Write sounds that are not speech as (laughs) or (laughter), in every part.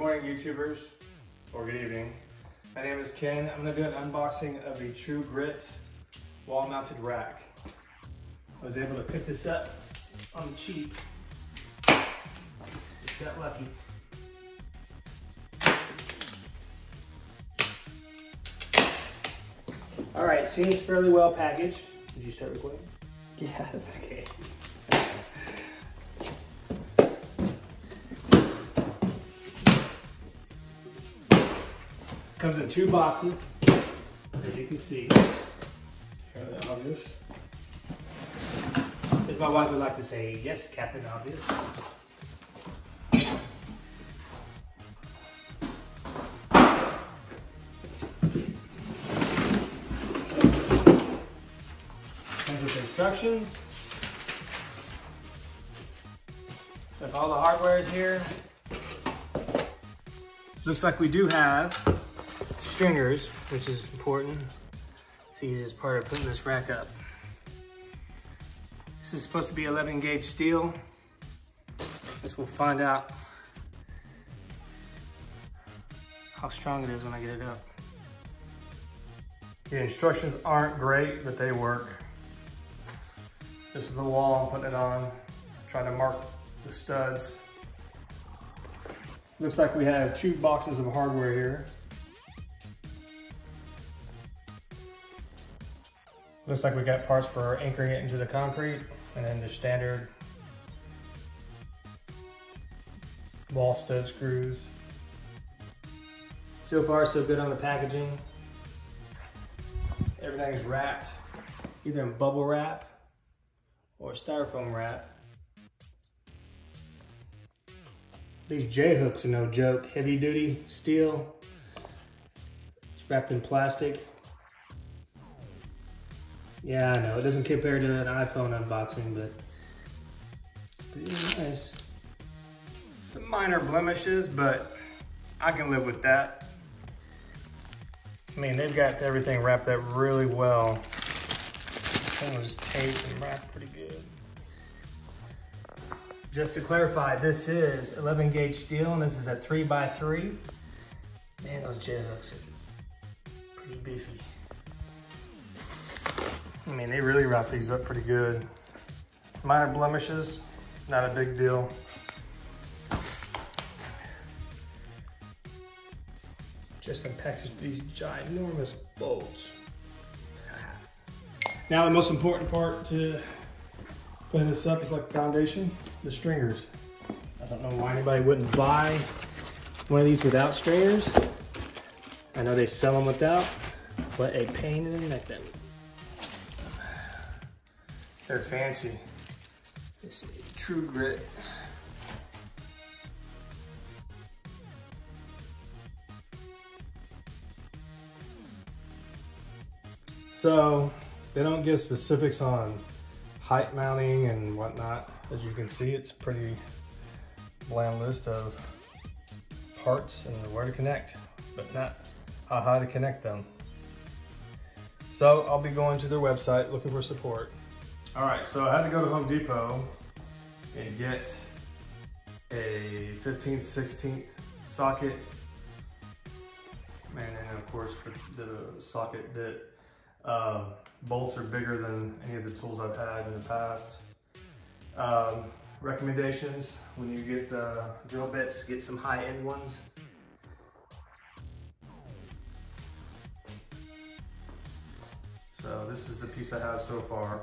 morning, YouTubers, or good evening. My name is Ken. I'm gonna do an unboxing of the TruGrit wall-mounted rack. I was able to pick this up on the cheap. Just got lucky. All right, seems fairly well packaged. Did you start recording? Yes. (laughs) Okay. Comes in two boxes, as you can see. Fairly obvious. As my wife would like to say, yes, Captain Obvious. Comes with instructions. So if all the hardware is here, looks like we do have stringers, which is important. It's the easiest part of putting this rack up. This is supposed to be 11 gauge steel. This we'll find out how strong it is when I get it up. The instructions aren't great, but they work. This is the wall I'm putting it on. Trying to mark the studs. Looks like we have two boxes of hardware here. Looks like we got parts for anchoring it into the concrete and then the standard wall stud screws. So far so good on the packaging. Everything's wrapped either in bubble wrap or styrofoam wrap. These J hooks are no joke. Heavy duty steel. It's wrapped in plastic. Yeah, I know it doesn't compare to an iPhone unboxing, but pretty nice. Some minor blemishes, but I can live with that. I mean, they've got everything wrapped up really well. This one was taped and wrapped pretty good. Just to clarify, this is 11 gauge steel and this is a three by three. Man, those J hooks are pretty beefy. I mean, they really wrap these up pretty good. Minor blemishes, not a big deal. Just unpackaged these ginormous bolts. Now the most important part to putting this up is like the foundation, the stringers. I don't know why anybody wouldn't buy one of these without stringers. I know they sell them without, but a pain in the neck that them. They're fancy. This is TruGrit. So they don't give specifics on height mounting and whatnot. As you can see, it's pretty bland list of parts and where to connect, but not how to connect them. So I'll be going to their website looking for support. All right, so I had to go to Home Depot and get a 15th, 16th socket. And then of course the socket bit, um, bolts are bigger than any of the tools I've had in the past. Um, recommendations, when you get the drill bits, get some high end ones. So this is the piece I have so far.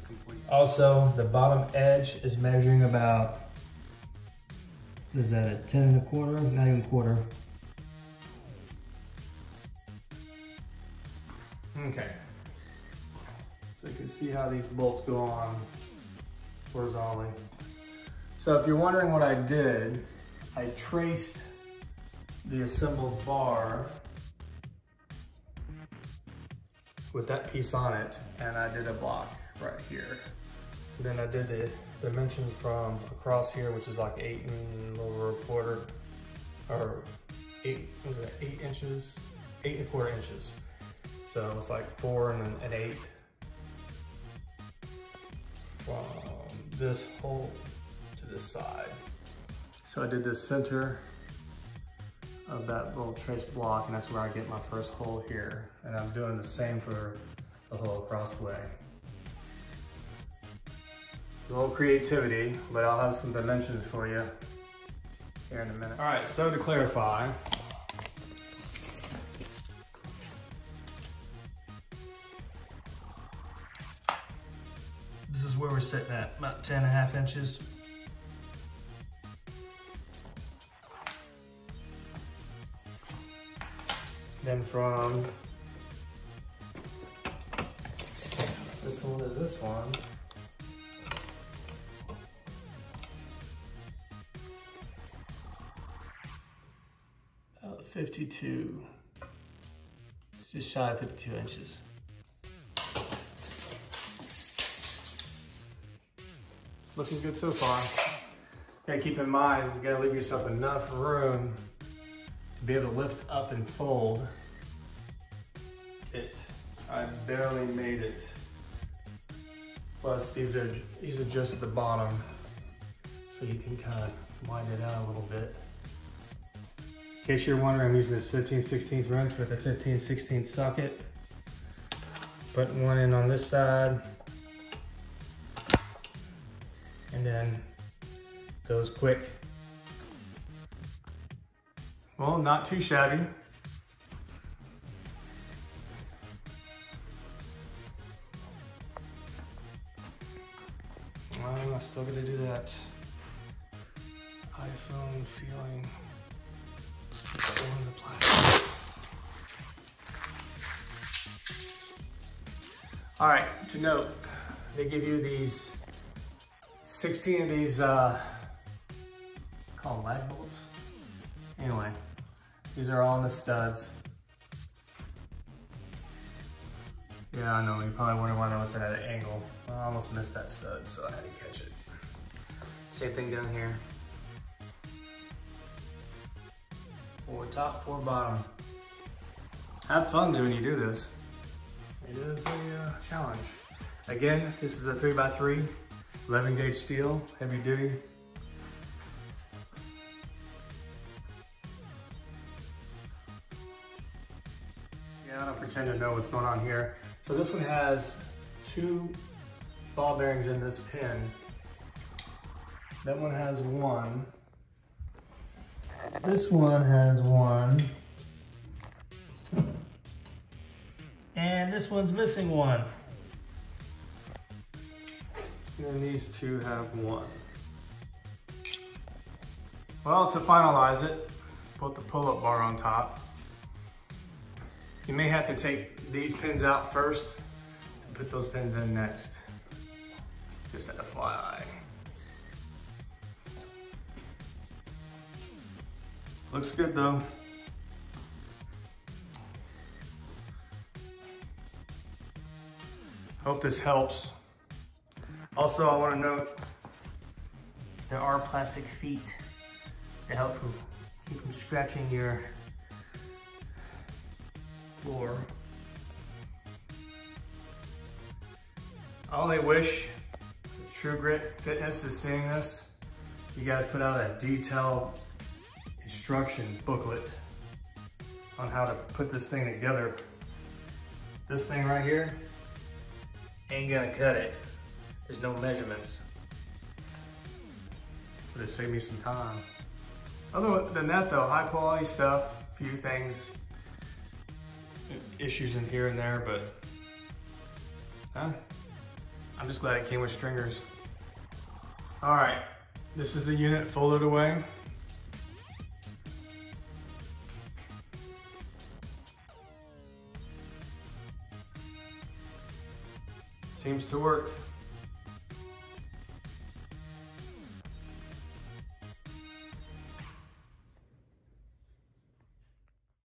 Complete. Also, the bottom edge is measuring about, is that a 10 and a quarter? Not even a quarter. Okay. So you can see how these bolts go on horizontally. So if you're wondering what I did, I traced the assembled bar with that piece on it and I did a block right here. Then I did the dimensions from across here, which is like eight and over a quarter, or eight, was it eight inches? Eight and a quarter inches. So it's like four and an, eighth from this hole to this side. So I did the center of that little trace block and that's where I get my first hole here. And I'm doing the same for the hole across the way. A little creativity, but I'll have some dimensions for you here in a minute. All right, so to clarify, this is where we're sitting at, about 10 and a half inches. Then from this one to this one, 52, it's just shy of 52 inches. It's looking good so far. gotta keep in mind, you gotta leave yourself enough room to be able to lift up and fold it. I barely made it. Plus these are these are just at the bottom, so you can kind of wind it out a little bit. In case you're wondering, I'm using this 15 16th wrench with a 15 16th socket. Putting one in on this side, and then goes quick well, not too shabby. I'm still gonna do that iPhone feeling. All right, to note, they give you these 16 of these, uh, call them lag bolts. Anyway, these are all in the studs. Yeah, I know, you're probably wonder why that was at an angle. I almost missed that stud, so I had to catch it. Same thing down here. Four top, four bottom. Have fun doing you do this. It is a uh, challenge. Again, this is a 3x3, 11 gauge steel, heavy duty. Yeah, I don't pretend to know what's going on here. So this one has two ball bearings in this pin. That one has one. This one has one. And this one's missing one. And these two have one. Well, to finalize it, put the pull-up bar on top. You may have to take these pins out first and put those pins in next. Just FYI. Looks good though. Hope this helps. Also, I want to note there are plastic feet to help keep from scratching your floor. I only wish TruGrit Fitness is seeing this. You guys put out a detailed instruction booklet on how to put this thing together. This thing right here ain't gonna cut it. There's no measurements. But it saved me some time. Other than that though, high quality stuff, few things issues in here and there, but huh? I'm just glad it came with stringers. All right, this is the unit folded away. Seems to work.